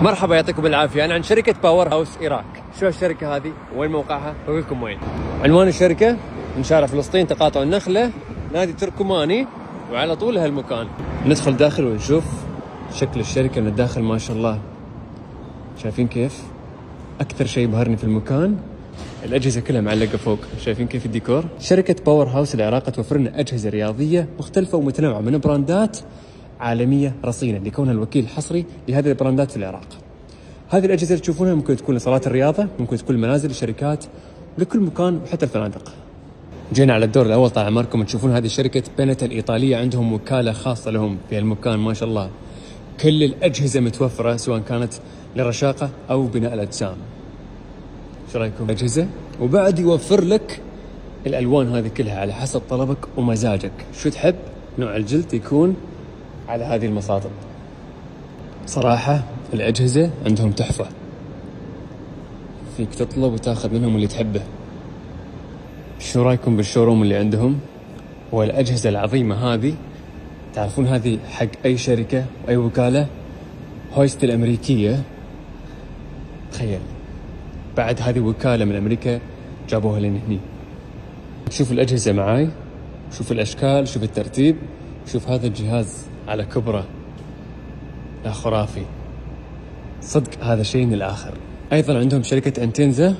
مرحبا يعطيكم العافية. أنا عن شركة Power House Iraq شو الشركة هذه؟ وين موقعها؟ بقول لكم وين. عنوان الشركة؟ من شارع فلسطين تقاطع النخلة. نادي تركماني. وعلى طول هالمكان. ندخل داخل ونشوف شكل الشركة من الداخل ما شاء الله. شايفين كيف؟ أكثر شيء بهرني في المكان الأجهزة كلها معلقة فوق. شايفين كيف الديكور؟ شركة Power House العراق توفر لنا أجهزة رياضية مختلفة ومتنوعة من brandات. عالمية رصينة لكونها الوكيل الحصري لهذه البراندات في العراق. هذه الأجهزة اللي تشوفونها ممكن تكون لصالات الرياضة ممكن تكون المنازل الشركات لكل مكان وحتى الفنادق. جينا على الدور الأول طال عمركم تشوفون هذه شركه بنت الإيطالية عندهم وكالة خاصة لهم في المكان ما شاء الله. كل الأجهزة متوفرة سواء كانت للرشاقة أو بناء الأجسام. شو رأيكم؟ الاجهزه وبعد يوفر لك الألوان هذه كلها على حسب طلبك ومزاجك. شو تحب؟ نوع الجلد يكون على هذه المصاطب صراحة الأجهزة عندهم تحفة. فيك تطلب وتاخذ منهم اللي تحبه. شو رأيكم بالشوروم اللي عندهم؟ والأجهزة العظيمة هذه تعرفون هذه حق أي شركة وأي وكالة؟ هويست الأمريكية. تخيل بعد هذه وكالة من أمريكا جابوها لنا هني. شوف الأجهزة معاي شوف الأشكال شوف الترتيب شوف هذا الجهاز. على كبره. لا خرافي. صدق هذا شيء من الآخر. أيضا عندهم شركة أنتنزا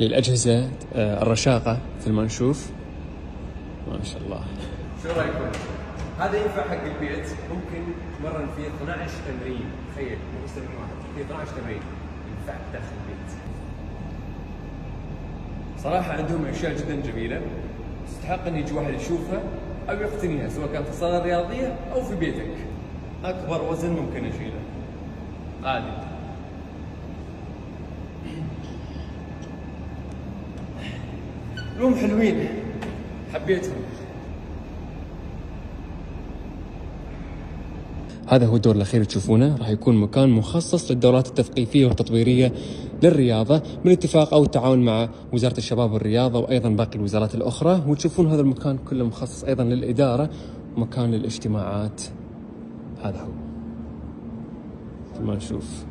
للأجهزة آه، الرشاقة في المنشوف. ما شاء الله. شو رايكم؟ هذا ينفع حق البيت. ممكن تمرن فيه 12 تمرين. تخيل مو بس تمرين واحد فيه 12 تمرين. ينفع داخل البيت. صراحة عندهم أشياء جدا جميلة. تستحق أن يجي واحد يشوفها. أو يقتنيها سواء كان في الصالة الرياضية أو في بيتك. أكبر وزن ممكن أشيله. عادي لهم حلوين. حبيتهم. هذا هو الدور الأخير تشوفونه. راح يكون مكان مخصص للدورات التثقيفية والتطويرية للرياضة من اتفاق أو التعاون مع وزارة الشباب والرياضة وأيضا باقي الوزارات الأخرى. وتشوفون هذا المكان كله مخصص أيضا للإدارة مكان للاجتماعات. هذا هو. ما نشوف.